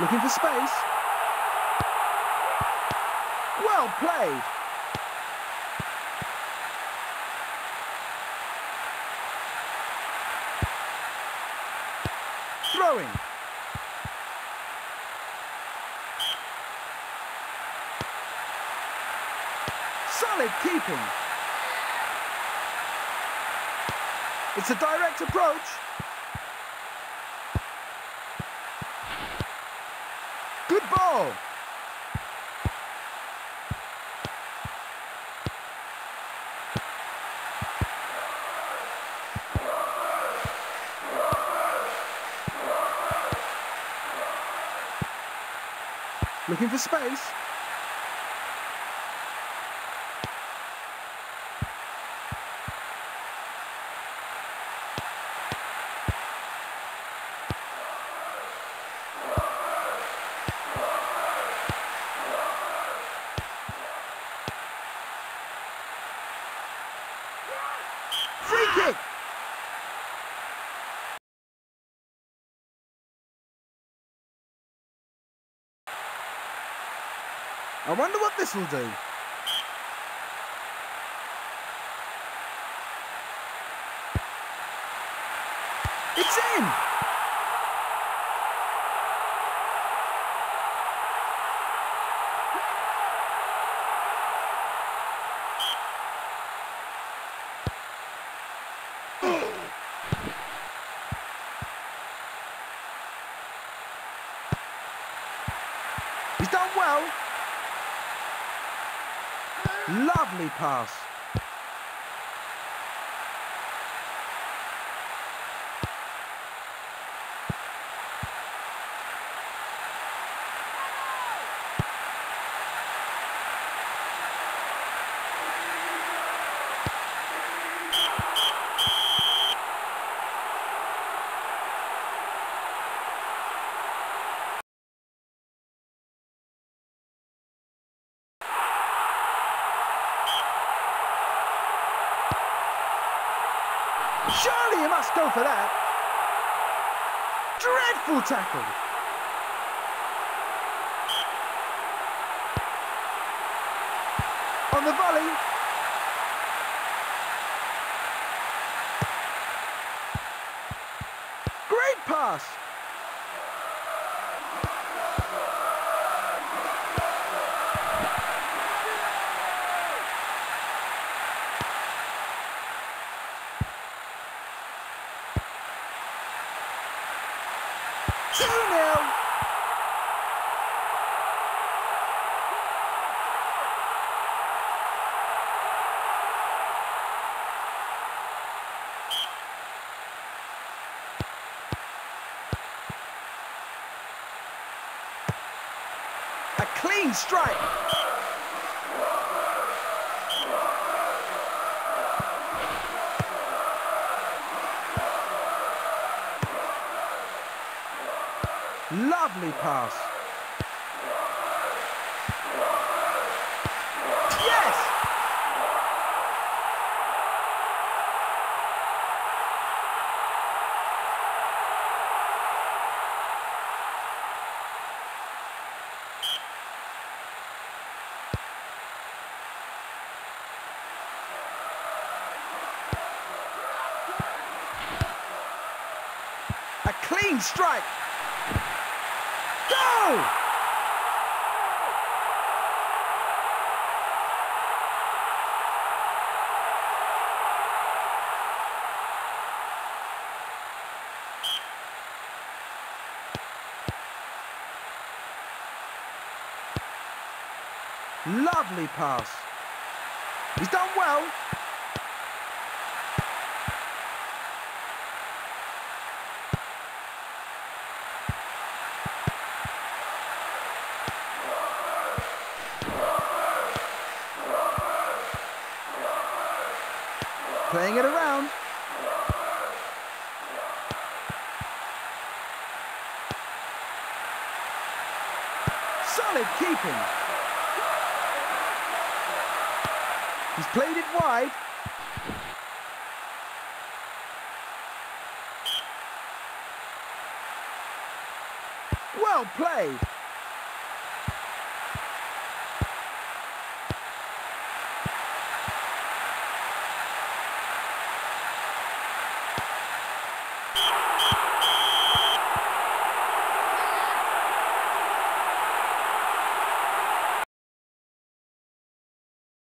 Looking for space. Well played. Throwing. Solid keeping. It's a direct approach. Ball. Looking for space. I wonder what this will do. It's in! He's done well. Lovely pass. Surely you must go for that. Dreadful tackle. On the volley. Great pass. Two nil. A clean strike. Lovely pass. Yes! A clean strike. Go! Lovely pass. He's done well. Playing it around. Solid keeping. He's played it wide. Well played.